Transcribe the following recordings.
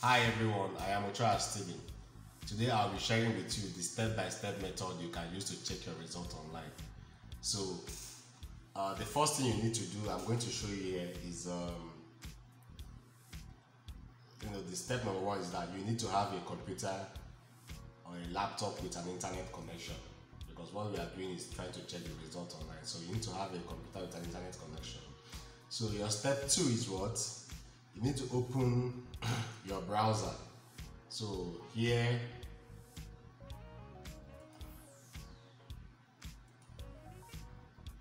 Hi everyone, I am Ochoa Stephen. Today I'll be sharing with you the step-by-step method you can use to check your result online. So, uh, the first thing you need to do, I'm going to show you here, is um, you know the step number one is that you need to have a computer or a laptop with an internet connection because what we are doing is trying to check the result online. So you need to have a computer with an internet connection. So your step two is what? You need to open your browser. So here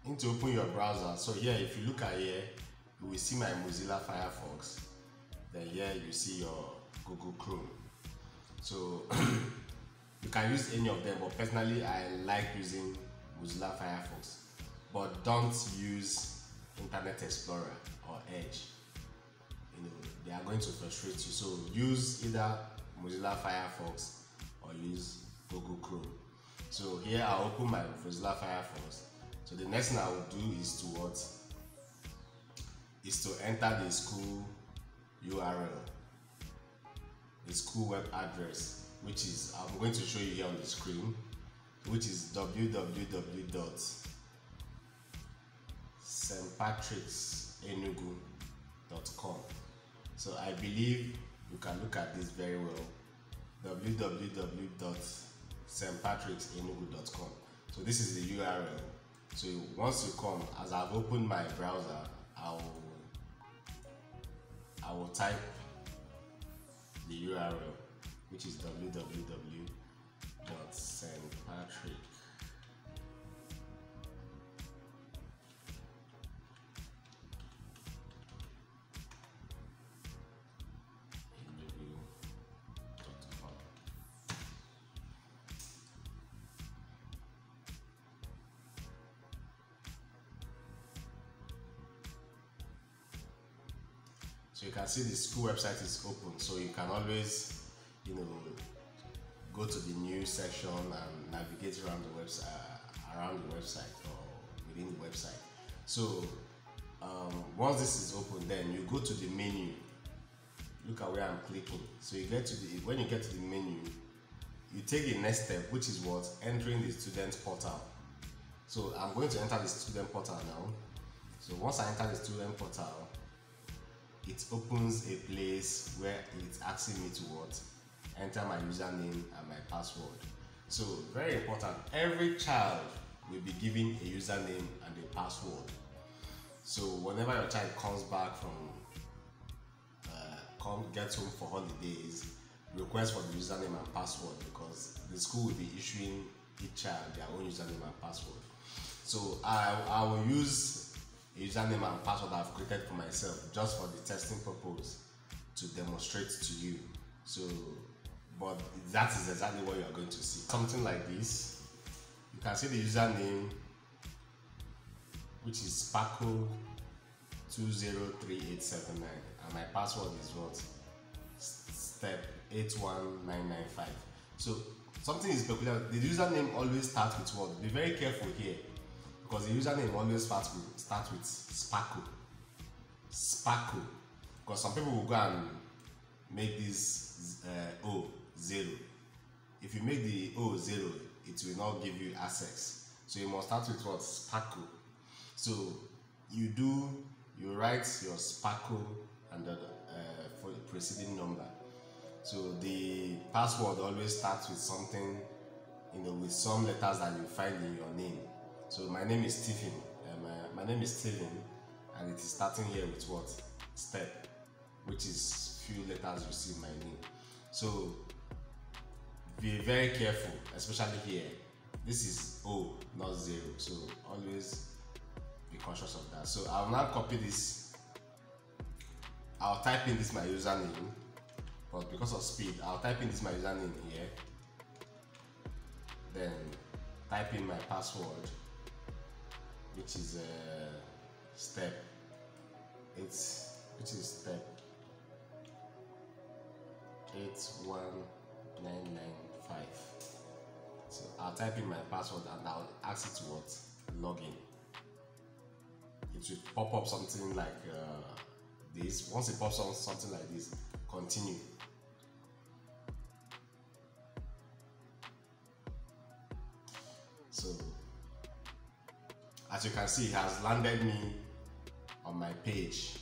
you need to open your browser. So here if you look at here, you will see my Mozilla Firefox. Then here you see your Google Chrome. So you can use any of them, but personally I like using Mozilla Firefox. But don't use Internet Explorer or Edge. Are going to frustrate you. So use either Mozilla Firefox or use Google Chrome. So here I'll open my Mozilla Firefox. So the next thing I will do is to what? Is to enter the school URL, the school web address, which is I'm going to show you here on the screen, which is www.stpatricksenugu.com. So I believe you can look at this very well. www.stpatricksenugu.com. So this is the URL. So once you come, as I've opened my browser, I will I will type the URL, which is www.stpatrick So you can see the school website is open, so you can always, you know, go to the news section and navigate around the website, uh, around the website or within the website. So um, once this is open, then you go to the menu. Look at where I'm clicking. So you get to the when you get to the menu, you take the next step, which is what entering the student portal. So I'm going to enter the student portal now. So once I enter the student portal, it opens a place where it's asking me to what? Enter my username and my password. So very important. Every child will be given a username and a password. So whenever your child comes back from uh, come gets home for holidays request for the username and password because the school will be issuing each child their own username and password. So i i will use username and password I've created for myself just for the testing purpose to demonstrate to you. So, but that is exactly what you are going to see. Something like this. You can see the username, which is SPACO 203879, and my password is what? Step 81995. So, something is peculiar. The username always starts with what? Be very careful here because the username always starts with start with sparkle. Sparkle. Because some people will go and make this uh, o zero. If you make the o zero it will not give you access. So you must start with what? Sparkle. So you do you write your sparkle and the uh, for the preceding number. So the password always starts with something you know with some letters that you find in your name so my name is Stephen. Um, uh, my name is Stephen, and it is starting here with what step, which is few letters you see my name. So be very careful, especially here. This is O, not zero. So always be conscious of that. So I'll now copy this. I'll type in this my username, but because of speed, I'll type in this my username here. Then type in my password which is a step. It's which is step 81995 so I'll type in my password and I'll ask it to what? Login it will pop up something like uh, this. Once it pops up something like this continue as you can see it has landed me on my page.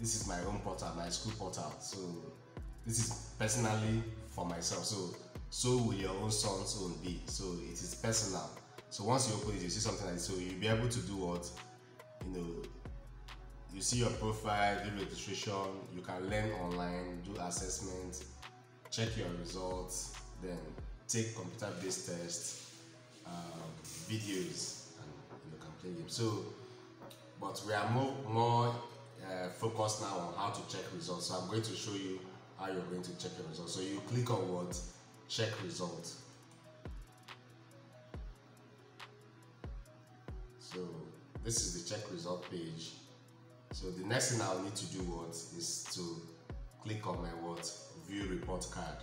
This is my own portal my school portal. So this is personally for myself. So so will your own son's own be. So it is personal. So once you open it you see something like this. So you'll be able to do what? You know you see your profile do registration you can learn online do assessment check your results then take computer based tests um, videos games. So but we are more more uh, focused now on how to check results. So i'm going to show you how you're going to check your results. So you click on what? Check result so this is the check result page. So the next thing I'll need to do what? Is to click on my what? View report card.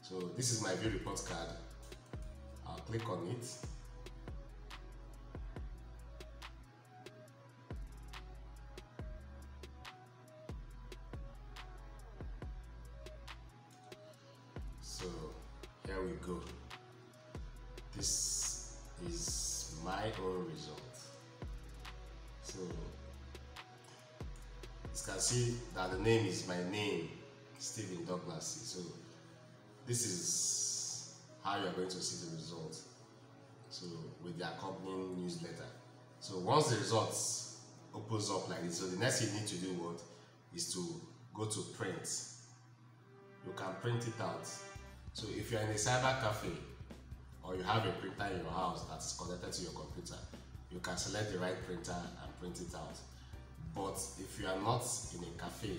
So this is my view report card. I'll click on it you can see that the name is my name Stephen Douglas. So this is how you're going to see the result. So with the accompanying newsletter. So once the results opens up like this so the next thing you need to do what is to go to print. You can print it out. So if you're in a cyber cafe or you have a printer in your house that's connected to your computer you can select the right printer and print it out. But if you are not in a cafe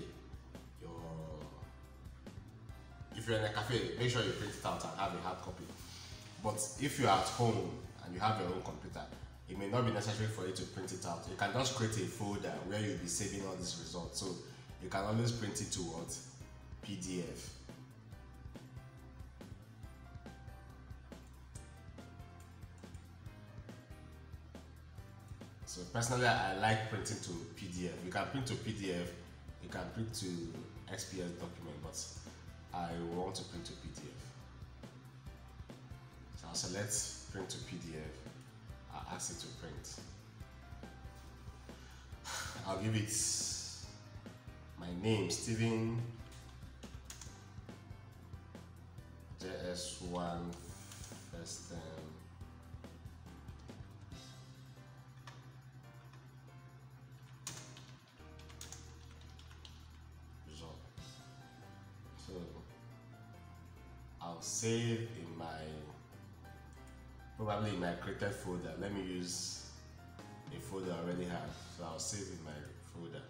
if you're in a cafe make sure you print it out and have a hard copy. But if you're at home and you have your own computer it may not be necessary for you to print it out. You can just create a folder where you'll be saving all these results. So you can always print it to what pdf So personally, I like printing to PDF. You can print to PDF, you can print to XPS document, but I want to print to PDF. So I'll select print to PDF. I'll ask it to print. I'll give it my name, Stephen JS1 first term. I'll save in my probably in my created folder. Let me use a folder I already have. So I'll save in my folder.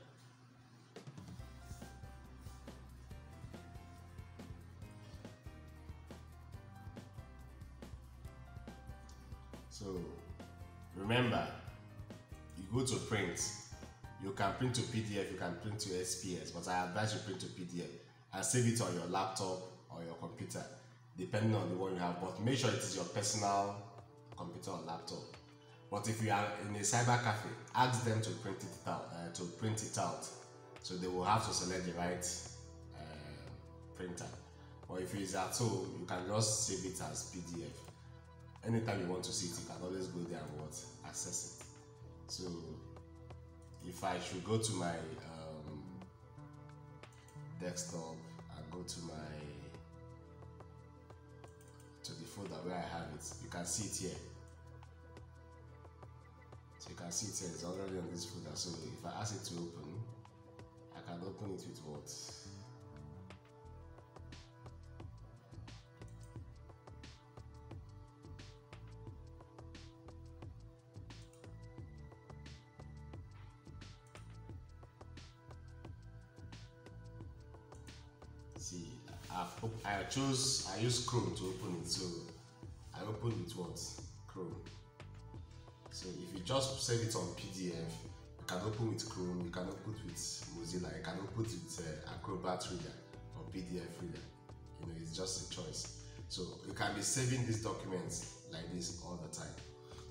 So remember, you go to print, you can print to PDF, you can print to XPS, but I advise you print to PDF and save it on your laptop or your computer, depending on the one you have. But make sure it is your personal computer or laptop. But if you are in a cyber cafe, ask them to print it out. Uh, to print it out, so they will have to select the right uh, printer. Or if it's at home, you can just save it as PDF. Anytime you want to see it, you can always go there and what access it. So if I should go to my um, desktop and go to my folder where I have it, you can see it here. So you can see it here, it's already on this folder. So if I ask it to open, I can open it with what? see I've, I chose I use Chrome to open it so I open with what Chrome. So if you just save it on PDF you can open with Chrome you can open with Mozilla you can open with uh, Acrobat Reader or PDF Reader. You know it's just a choice. So you can be saving these documents like this all the time.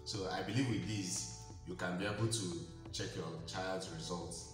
So I believe with this you can be able to check your child's results